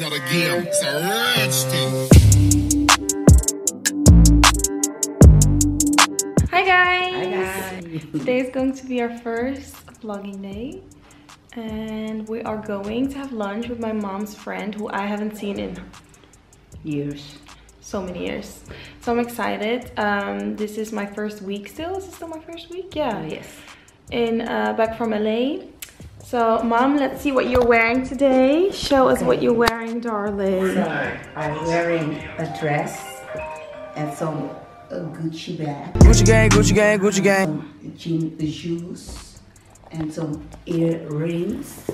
not a game, it's a rich thing. Hi guys! Today is going to be our first vlogging day and we are going to have lunch with my mom's friend who I haven't seen in years. so many years. So I'm excited. Um, this is my first week still. Is it still my first week? Yeah. yes. In uh, back from LA. So mom, let's see what you're wearing today. Show us what you're wearing, darling. So I'm wearing a dress and some uh, Gucci bag, Gucci gang, Gucci gang, Gucci gang. some jean shoes, and some earrings.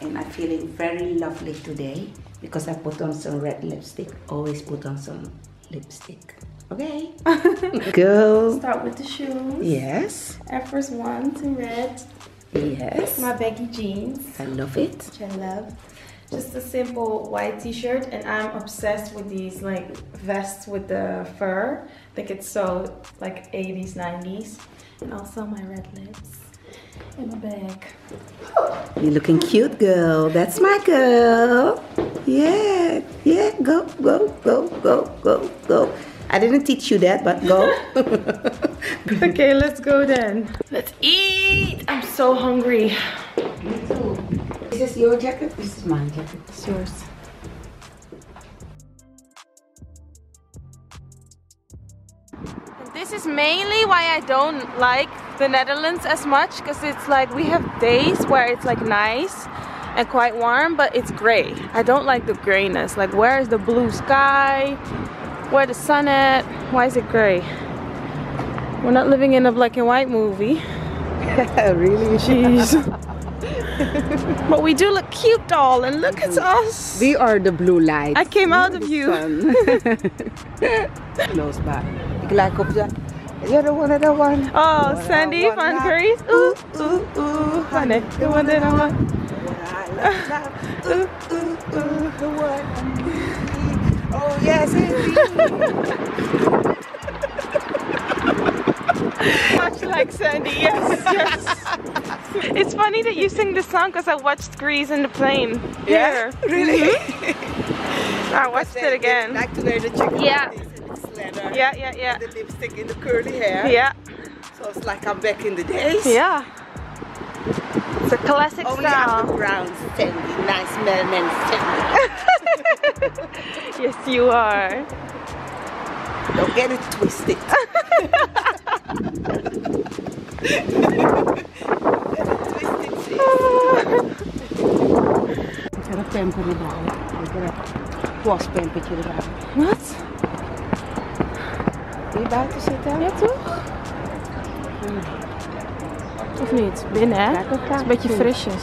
And I'm feeling very lovely today because I put on some red lipstick. Always put on some lipstick. Okay. Girl. Start with the shoes. Yes. Air Force Ones in red. Yes. My baggy jeans. I love it. which I love. Just a simple white t-shirt and I'm obsessed with these like vests with the fur. I think it's so like 80s, 90s. And also my red lips in my bag. You're looking cute, girl. That's my girl. Yeah, yeah. Go, go, go, go, go, go. I didn't teach you that, but go. Okay, let's go then. Let's eat! I'm so hungry. Is this is your jacket? This is my jacket. It's yours. This is mainly why I don't like the Netherlands as much because it's like we have days where it's like nice and quite warm but it's gray. I don't like the grayness. Like where is the blue sky? Where the sun at? Why is it gray? We're not living in a black and white movie. Really? Jeez. but we do look cute doll and look at us. We are the blue light. I came out of you. Close by. Ik lijk op de... You're the one of the one. Oh, Sandy one van night. Ooh, ooh, ooh, honey, the one that I want. Ooh, ooh, ooh, the one. Oh yes, indeed. Much like Sandy, yes, yes. It's funny that you sing this song because I watched Grease in the plane. Yeah? Here. Really? Mm-hmm. I watched it again. Like to wear the chicken Yeah. booties and this leather. Yeah, yeah, yeah. The lipstick in the curly hair. Yeah, So it's like I'm back in the days. yeah. It's a classic Only I'm the style. brown Sandy, nice melanin Sandy. Yes, you are. Don't get it twisted. Ik ga een pamper erbij. Ik ga een waspampertje erbij. Wat? Je buiten zitten? Ja, toch? Of niet? Binnen, hè? Het is een beetje frisjes.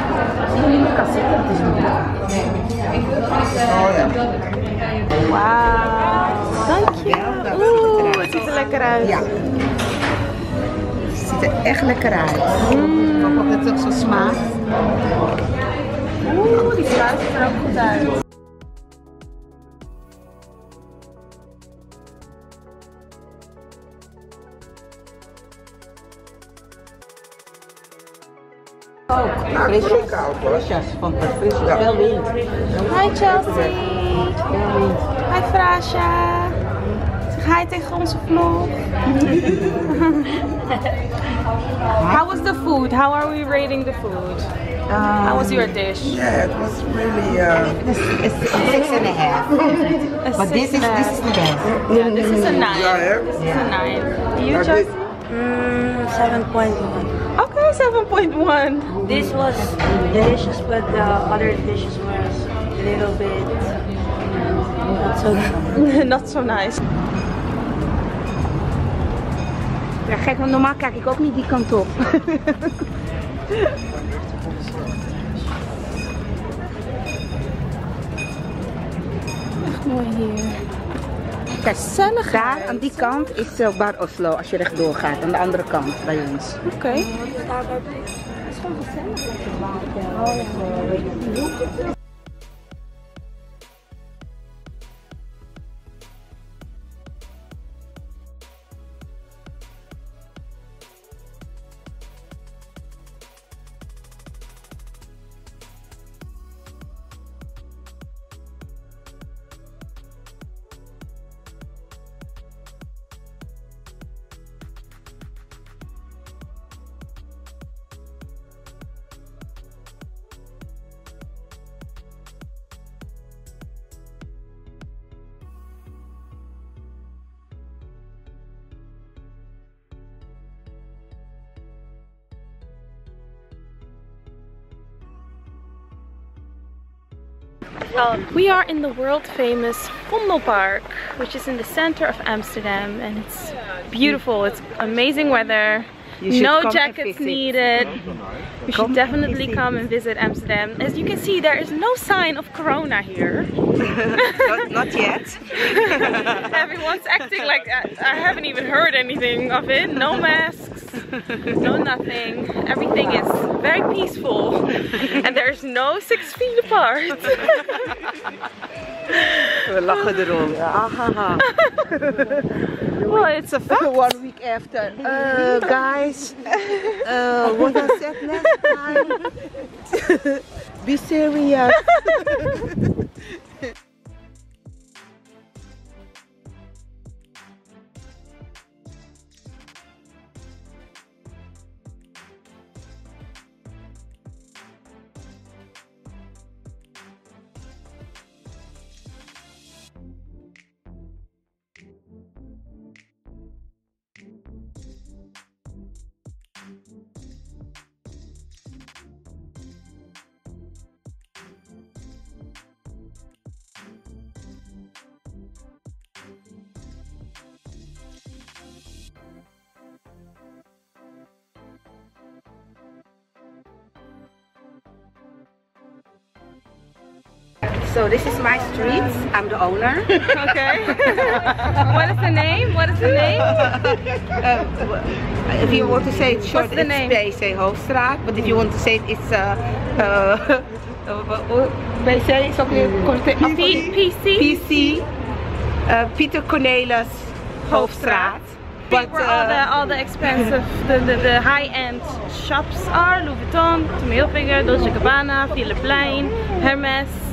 pancakes. Cassette, dat is niet Oh ja. Wauw, dank je. Oeh, het ziet er lekker uit. Ja. Het ziet er echt lekker uit. Ik hoop dat het ook zo smaakt. Oeh, die fruit ziet er ook goed uit. Frisjes. Frisjes, van de frisjes. Hi Chelsea. Hi Frasha. Zeg hi tegen onze vlog. How was the food? How are we rating the food? How was your dish? Yeah, it was really. Uh, It's, it's six and a half. A But this is six this is the best. Yeah, this is a nine. Yeah, This is a nine. You Yeah, Chelsea? Mm, 7.1. Okay, 7.1. This was delicious, but the other dishes was a little bit not so. Not so nice. Ja, gek, want normaal kijk ik ook niet die kant op. Echt mooi hier. Kijk, Gezellig. daar aan die kant is uh, Bar Oslo als je rechtdoor gaat. Aan de andere kant bij ons. Oké. Um, we are in the world famous Vondelpark, which is in the center of Amsterdam and it's beautiful. It's amazing weather. No jackets needed. You should definitely come and visit Amsterdam. As you can see, there is no sign of Corona here. not, not yet. Everyone's acting like I, I haven't even heard anything of it. No masks, no nothing. Everything is very peaceful, and there's no six feet apart. We lachen erom. Ahaha. well, it's a fact. One week after. Uh, guys, uh, what I said last time. Be serious. So this is my street. I'm the owner. Okay. what is the name? What is the name? if you want to say it short, What's the it's name? PC Hoofdstraat. But if you want to say it, it's uh, uh, uh, PC is ook weer PC? PC. Uh, Pieter Cornelis Hoofdstraat. But where all the uh, all the expensive, the, the, the high-end shops are. Louis Vuitton, Tommy Hilfiger, Dolce Gabbana, Philipp Plein, Hermes.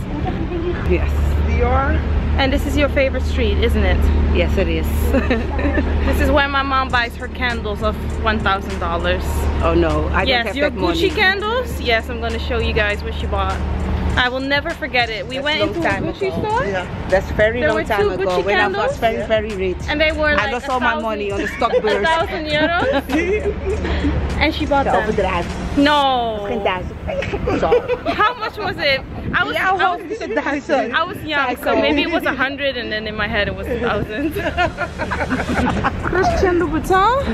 Yes, Dior. And this is your favorite street, isn't it? yes it is. This is where my mom buys her candles of $1,000. oh no, I don't Yes, have your Gucci money. candles. Yes, I'm gonna show you guys what she bought. I will never forget it. We That's went long into a time Gucci ago. store That's very There long time ago Gucci when I was very very rich. and they were like I lost a all my thousand- money on the stock a beurs. thousand euros. and she bought Te them. overdrijven. No. Geen duizend. Zo. How much was it? I was, Jouw I was, is een. I was young, so maybe it was a hundred, and then in my head it was a thousand. Christian Louboutin.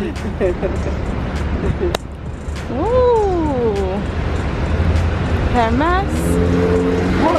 Fermex, mon.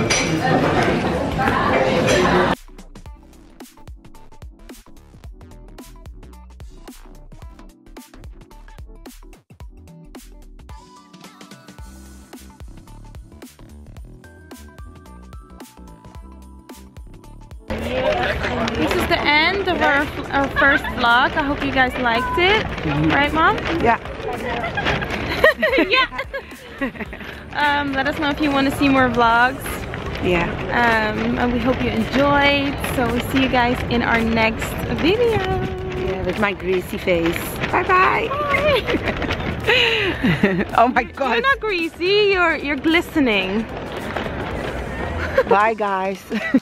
This is the end of our, our first vlog. I hope you guys liked it. Right, Mom? Yeah. yeah. um, let us know if you want to see more vlogs. Yeah. Um, and we hope you enjoyed. So we'll see you guys in our next video. Yeah, with my greasy face. Bye bye. oh my god. You're not greasy. You're you're glistening. Bye guys.